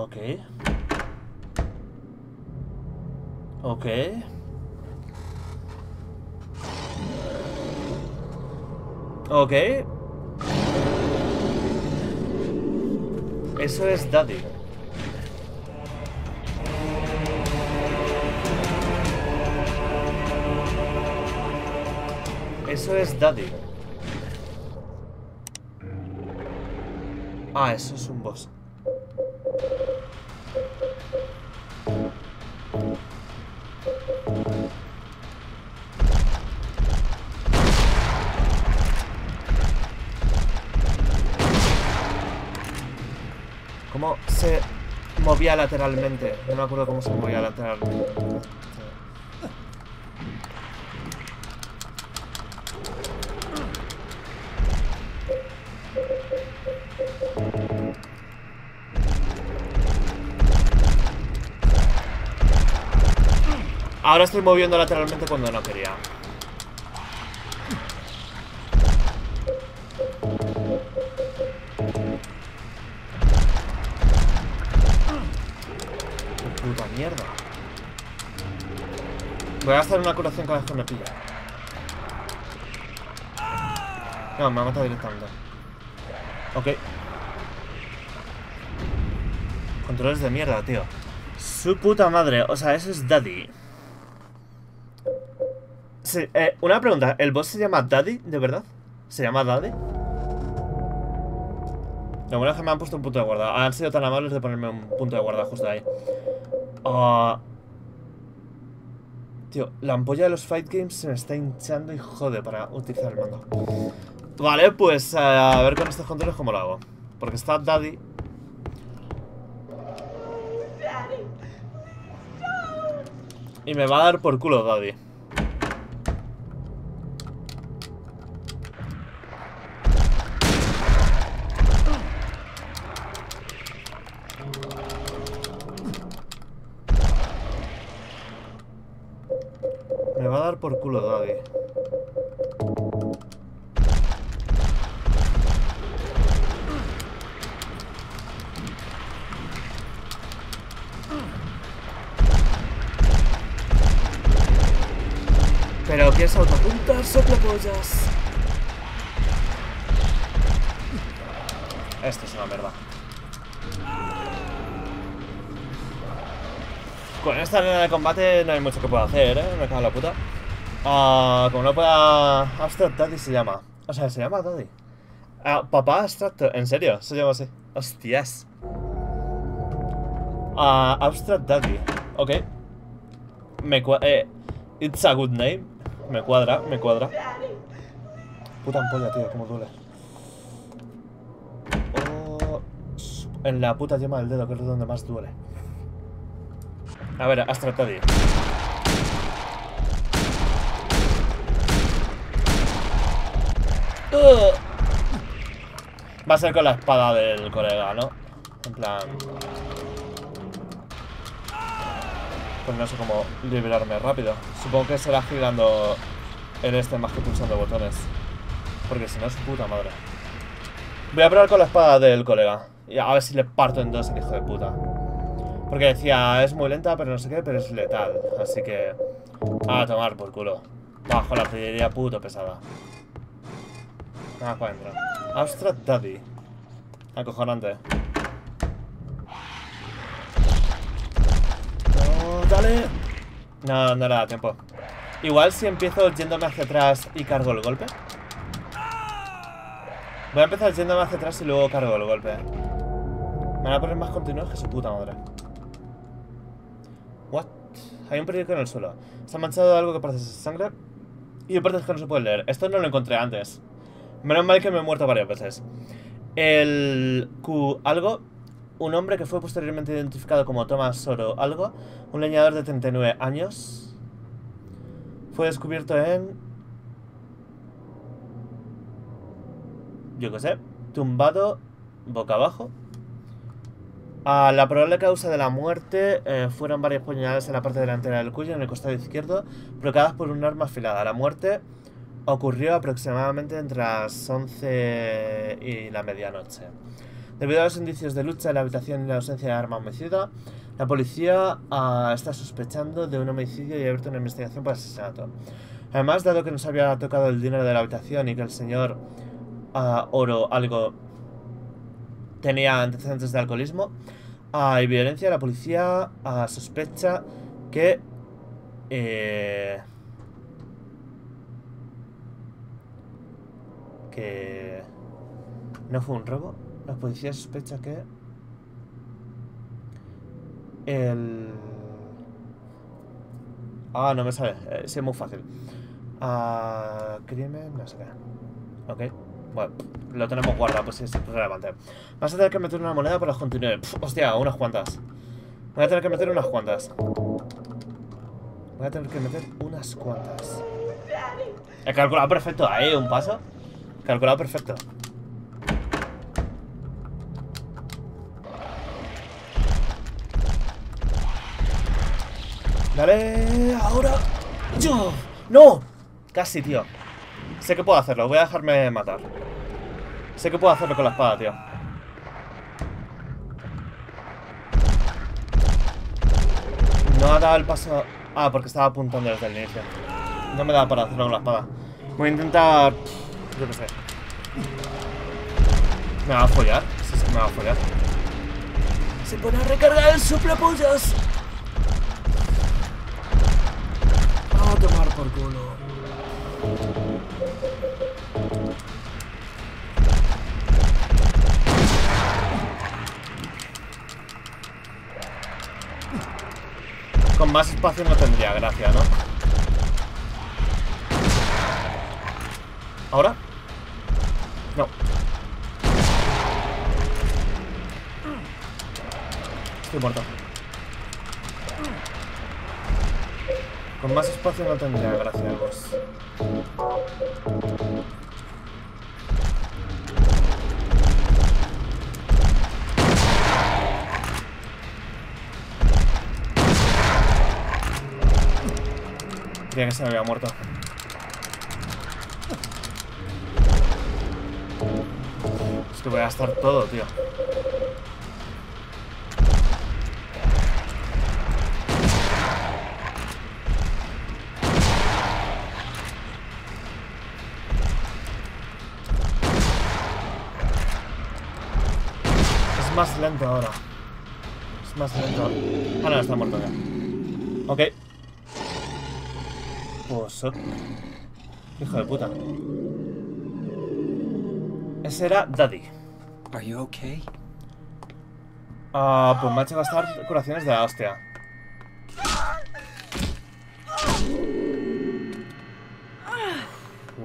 Ok. Ok. Ok. Eso es Daddy. Eso es Daddy. Ah, eso es un boss. Se movía lateralmente? No me acuerdo cómo se movía lateralmente. Ahora estoy moviendo lateralmente cuando no quería. Voy a hacer una curación cada vez que me pilla. No, me ha matado directamente. Ok. Controles de mierda, tío. Su puta madre. O sea, eso es Daddy. Sí, eh, una pregunta. ¿El boss se llama Daddy, de verdad? ¿Se llama Daddy? Lo bueno es que me han puesto un punto de guarda. Han sido tan amables de ponerme un punto de guarda justo ahí. Tío, la ampolla de los fight games se me está hinchando y jode para utilizar el mando. Vale, pues eh, a ver con estos controles cómo lo hago. Porque está Daddy. Y me va a dar por culo Daddy. Por culo Daddy. Pero ¿qué es autopuntas? Soplapollas. Esto es una mierda. Con esta arena de combate no hay mucho que pueda hacer, ¿eh? Me cago en la puta. Ah, como no pueda... Abstract Daddy se llama. O sea, se llama Daddy. Ah, papá Abstracto. ¿En serio? Se llama así. Hostias. Ah, Abstract Daddy. Ok. Me cuadra... Eh, it's a good name. Me cuadra, me cuadra. Puta ampolla, tío, cómo duele. Oh, en la puta yema del dedo, que es donde más duele. A ver, Astra Daddy. Va a ser con la espada del colega, ¿no? En plan... Pues no sé cómo liberarme rápido. Supongo que será girando el este más que pulsando botones. Porque si no es puta madre. Voy a probar con la espada del colega. Y a ver si le parto en dos el hijo de puta. Porque decía, es muy lenta, pero no sé qué, pero es letal. Así que... A tomar por culo. Bajo la artillería puto pesada. Ah, adentro. Abstract Daddy. Acojonante. No, dale. No, no le da tiempo. Igual si empiezo yéndome hacia atrás y cargo el golpe. Voy a empezar yéndome hacia atrás y luego cargo el golpe. Me van a poner más continuos que su puta madre. What? Hay un periódico en el suelo. Está manchado algo que parece sangre. Y partes que no se puede leer. Esto no lo encontré antes. Menos mal que me he muerto varias veces. El Q algo. Un hombre que fue posteriormente identificado como Thomas Soro algo. Un leñador de 39 años. Fue descubierto en... Yo qué sé. Tumbado boca abajo. Ah, la probable causa de la muerte eh, fueron varias puñaladas en la parte delantera del cuello, en el costado izquierdo, provocadas por un arma afilada. La muerte ocurrió aproximadamente entre las 11 y la medianoche. Debido a los indicios de lucha en la habitación y la ausencia de arma homicida, la policía ah, está sospechando de un homicidio y ha abierto una investigación por asesinato. Además, dado que nos había tocado el dinero de la habitación y que el señor ah, Oro algo tenía antecedentes de alcoholismo ah, y violencia, la policía sospecha que... eh, que... ¿No fue un robo? La policía sospecha que... El... Ah, no me sale. Eh, es muy fácil. Ah, crimen, no sé qué. Ok. Bueno, lo tenemos guardado, pues es relevante. Vas a tener que meter una moneda para. Pf, hostia, unas cuantas. Voy a tener que meter unas cuantas. Voy a tener que meter unas cuantas. He calculado perfecto, ahí un paso. Calculado perfecto. Dale, ahora. ¡Yo! ¡No! Casi, tío. Sé que puedo hacerlo, voy a dejarme matar. Sé que puedo hacerlo con la espada, tío. No ha dado el paso... Ah, porque estaba apuntando desde el inicio. No me da para hacerlo con la espada. Voy a intentar... Yo qué sé. ¿Me va a follar? Sí, sí, me va a follar. Se pone a recargar el suplapollas. A tomar por culo. Con más espacio no tendría gracia, ¿no? ¿Ahora? Estoy muerto. Con más espacio no tendría gracia, pues. Creía que se me había muerto. Es que voy a gastar todo, tío. Es más lento ahora. Es más lento. Ah, no, está muerto ya. Ok. Pues... ok. Hijo de puta. Ese era Daddy. Are you okay? Ah, pues me ha hecho gastar curaciones de la hostia.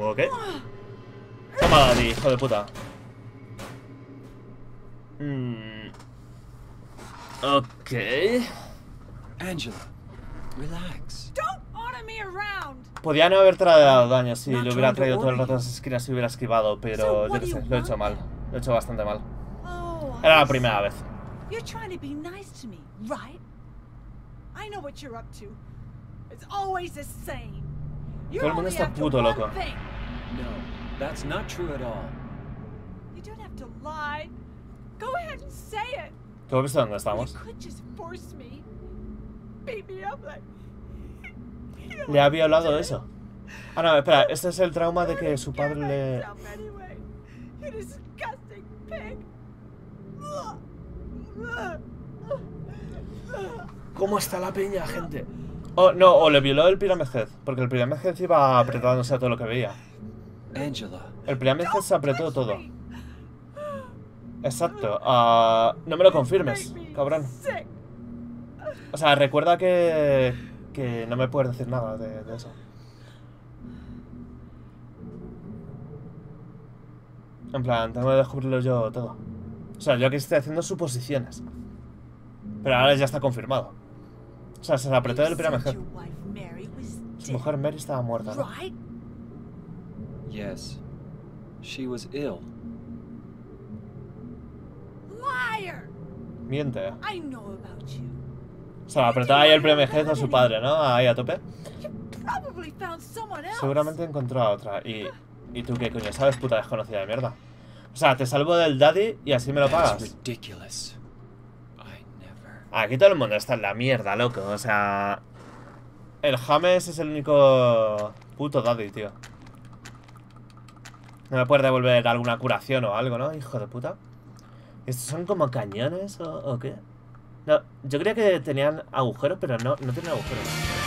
Ok. Toma, Daddy, hijo de puta. Mm. Ok. Angela, relax. Don't order me around. Podía no haber traído daño si le hubiera traído todo el rato a las esquinas y hubiera esquivado, So, pero yo qué sé, lo he hecho mal. Lo he hecho bastante mal. Oh, Era la primera vez. You're trying to be nice to me, right? I know what you're up to. It's always the same. You're Todo el mundo only está puto one loco. thing. No, that's not true at all. You don't have to lie. Go ahead and say it. ¿Tú has visto dónde You estamos? could just force me. Beat me up like. Le ha violado eso. Ah, no, espera, este es el trauma de que su padre le... ¿Cómo está la peña, gente? Oh, no, o le violó el Pyramid Head, porque el Pyramid Head iba apretándose a todo lo que veía. Angela, El Pyramid Head se apretó todo. Exacto. ah, no me lo confirmes, cabrón. O sea, recuerda que... Que no me puedes decir nada de, eso. En plan, tengo que descubrirlo yo todo. O sea, yo aquí estoy haciendo suposiciones. Pero ahora ya está confirmado. O sea, se le apretó el You Pyramid said Head. your wife Mary was Su mujer Mary estaba muerta, ¿no? yes. She was ill. Miente. You. O sea, apretó ahí el Head a su padre, ¿no? Ahí a tope. Seguramente encontró a otra. Y... ¿Y tú qué coño sabes, puta desconocida de mierda? O sea, te salvo del daddy y así me lo pagas. Aquí todo el mundo está en la mierda, loco. O sea... El James es el único puto daddy, tío. No me puedes devolver alguna curación o algo, ¿no? Hijo de puta. ¿Estos son como cañones o, qué? No, yo creía que tenían agujeros, pero no, no tienen agujeros.